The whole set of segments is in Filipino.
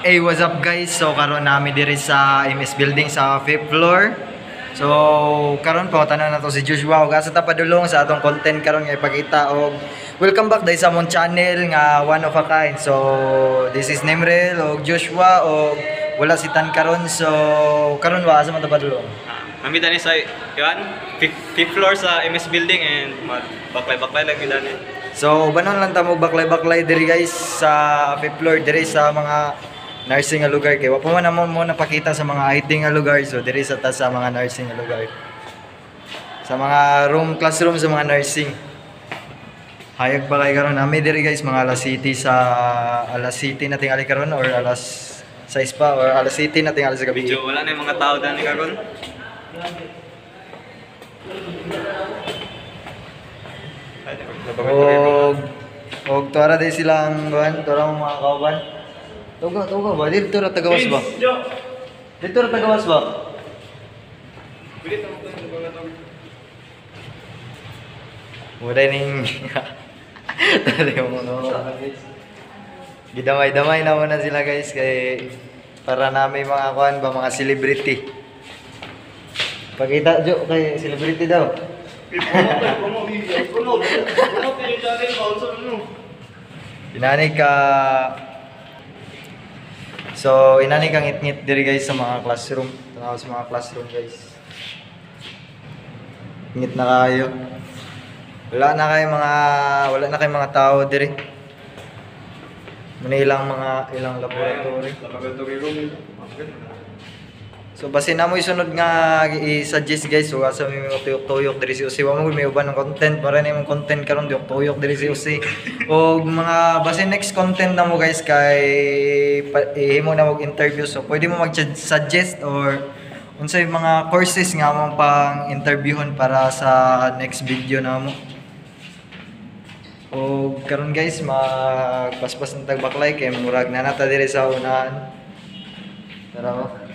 Hey, what's up guys? So karon nami diri sa MS building sa 5th floor. So karon po tanan nato si Joshua ug asa ta padulong sa atong content karon nga ipakita og welcome back dahil sa among channel nga one of a kind. So this is Nemrel og Joshua og wala si Tan karon. So karon wa asa man ta padulong. Nami dani sa yan, fifth, fifth floor sa MS building and baklay-baklay lang gid dani. So banon lang ta mo baklay-baklay diri guys sa 5th floor diri sa mga nursing nga lugar. Kay wa pa man namo mo napakita sa mga IT nga lugar. So diri sa ta sa mga nursing nga lugar. Sa mga room classroom sa mga nursing. Hayag pa kay karon. Nami diri guys mga alas city sa alas city na tingali karon or alas 6 pa or alas city na tingali sa gabi. Medyo wala na yung mga tao dani karon. Og og tuara di silang kuan tuara mo mga kauban tuga tuga ba dito ra tagawas ba dito ra tagawas ba Wala ning Tari mo no. Gidamay-damay na muna sila guys kay para namin mga kuan ba mga celebrity. Pakita jo kay celebrity daw. Inani ka So, inani kang ngit-ngit diri guys sa mga classroom. Tanaw sa mga classroom guys. Ngit na kayo. Wala na kay mga wala na kay mga tao diri. Muna ilang mga ilang laboratory. So basi na mo isunod nga i-suggest guys so asa mi mga tuyok-tuyok diri si Usi mo may uban ng content para na imong content karon tuyok-tuyok diri si Usi. o mga basi next content na mo guys kay ihimo na mag interview so pwede mo mag-suggest or unsay mga courses nga mo pang interviewon para sa next video na mo. O karon guys magpaspas ng tagbaklay kay murag na nata diri sa unahan. Tara mo.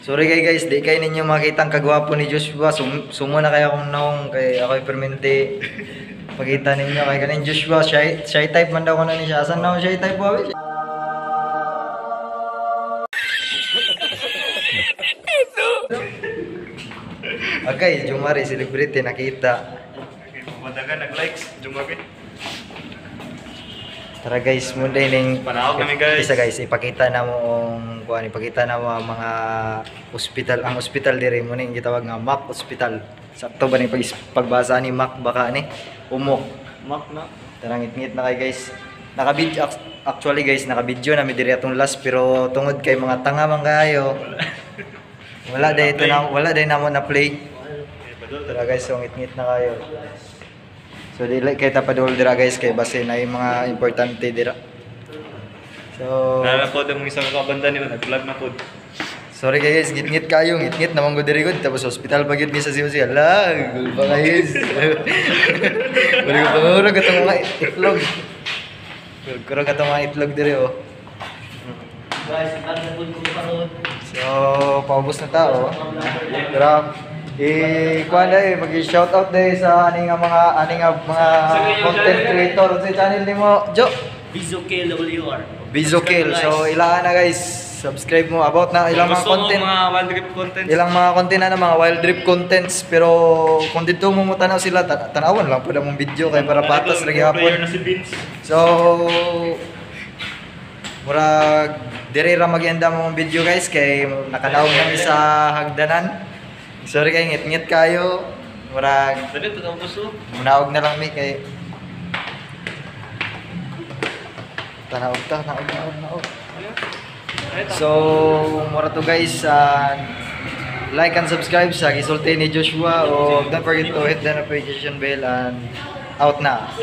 Sorry kay guys, di kay ninyo makita ang kagwapo ni Joshua. Sum sumo na kaya akong naong kay ako permente. Pakita ninyo kay kanin Joshua, shy, shy type man daw ko na ni siya. Asan na shy type wabi? Okay, Jumari, celebrity, nakita. Madagan nag-likes, jumabi. Tara guys, muna ning Panahog kami, guys. Isa guys, ipakita na mo ang kuan, ipakita na mo ang mga ospital, ang ospital diri mo ning gitawag nga MAC Hospital. Sakto ba ni pag pagbasa ni MAC baka ni umok. Mak na. Tara ngit-ngit na kay guys. Nakabidyo ac- actually guys, nakabidyo na mi diri atong last pero tungod kay mga tanga man kayo. Wala day ito na wala day namo na play. Tara guys, so ngit-ngit na kayo. So dili kay tapadol dira guys kay base na yung mga importante dira. So Nalapod ang isang kabanda ni nag-vlog na pod. sorry guys, ngit-ngit kayo, ngit-ngit naman ko diri gud tapos hospital pa gyud mi sa siya. Ala, gul pa guys. Bali ko panguro katong mga itlog. Kuro katong mga itlog diri oh. Guys. So, paubos na tao. Pero, eh, kuha na eh, mag-shout out dahil sa aning nga mga, aning nga mga content creator sa channel ni mo, Jo. Bizuke WR. Bizokill. So, ilaan na guys. Subscribe mo about na ilang mga content. mga wild trip content. Ilang mga content na mga wild trip contents pero kung dito mo mo tanaw sila tan- tanawan lang pud mong video kay para patas lagi hapon. So murag dire ra magyanda mo video guys kay nakadaog kami sa hagdanan. Sorry kay ngit-ngit kayo. Murag Dali to ang gusto. munaog na lang mi kay tanaog ta, tanaog, tanaog, tanaog. So, mura to guys, uh, like and subscribe sa Gisulti ni Joshua o don't forget to hit the notification bell and out na.